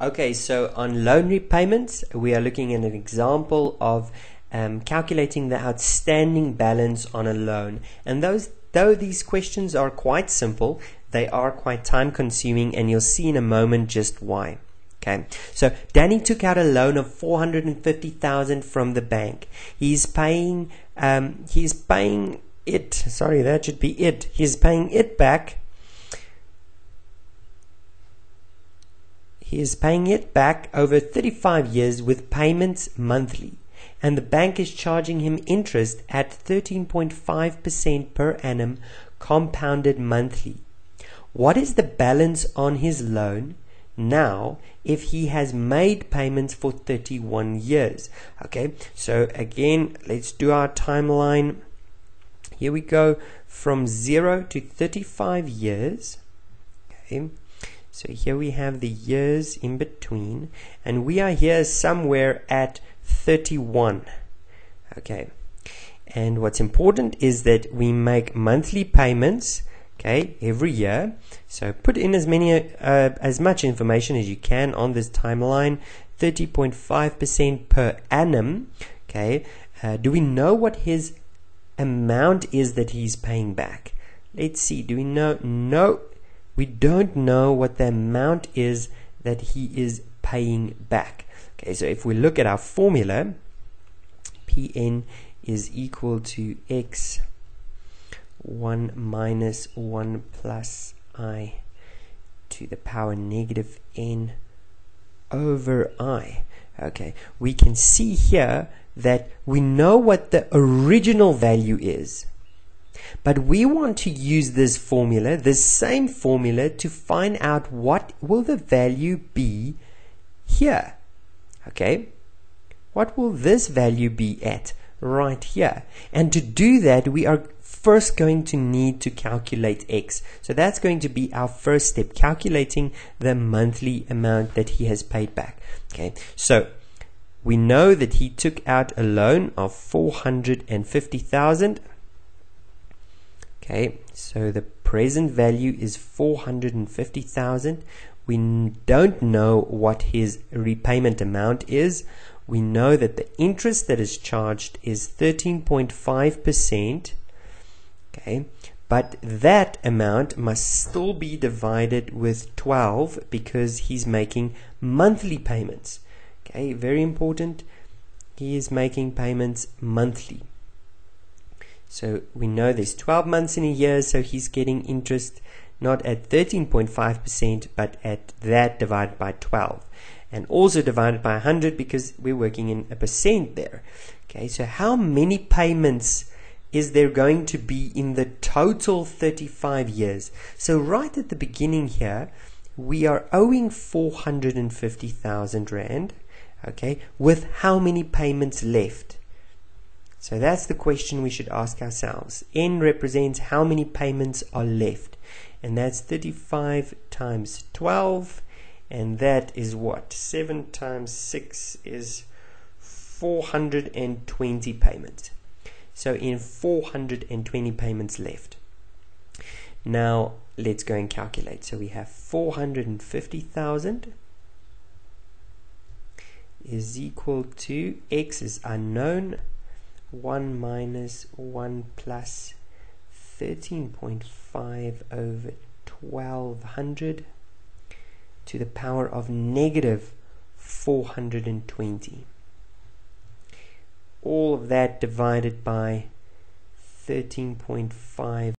Okay, so on loan repayments, we are looking at an example of um, calculating the outstanding balance on a loan. And those, though these questions are quite simple, they are quite time consuming, and you'll see in a moment just why. Okay, so Danny took out a loan of 450,000 from the bank. He's paying, um, he's paying it, sorry, that should be it. He's paying it back He is paying it back over 35 years with payments monthly, and the bank is charging him interest at 13.5% per annum compounded monthly. What is the balance on his loan now if he has made payments for 31 years? Okay, so again, let's do our timeline. Here we go from 0 to 35 years. Okay. So here we have the years in between, and we are here somewhere at 31. Okay. And what's important is that we make monthly payments, okay, every year. So put in as many, uh, as much information as you can on this timeline. 30.5% per annum. Okay. Uh, do we know what his amount is that he's paying back? Let's see. Do we know? No we don't know what the amount is that he is paying back. Okay, so if we look at our formula, Pn is equal to x 1 minus 1 plus i to the power negative n over i. Okay, we can see here that we know what the original value is. But we want to use this formula, this same formula, to find out what will the value be here. Okay? What will this value be at right here? And to do that, we are first going to need to calculate x. So that's going to be our first step, calculating the monthly amount that he has paid back. Okay, so we know that he took out a loan of 450,000 Okay, so the present value is 450,000. We don't know what his repayment amount is. We know that the interest that is charged is 13.5%. Okay, but that amount must still be divided with 12 because he's making monthly payments. Okay, very important. He is making payments monthly. So we know there's 12 months in a year, so he's getting interest not at 13.5%, but at that divided by 12. And also divided by 100 because we're working in a percent there. Okay, so how many payments is there going to be in the total 35 years? So right at the beginning here, we are owing 450,000 Rand, okay, with how many payments left? So that's the question we should ask ourselves. N represents how many payments are left. And that's 35 times 12. And that is what? 7 times 6 is 420 payments. So in 420 payments left. Now let's go and calculate. So we have 450,000 is equal to x is unknown 1 minus 1 plus 13.5 over 1200 to the power of negative 420. All of that divided by 13.5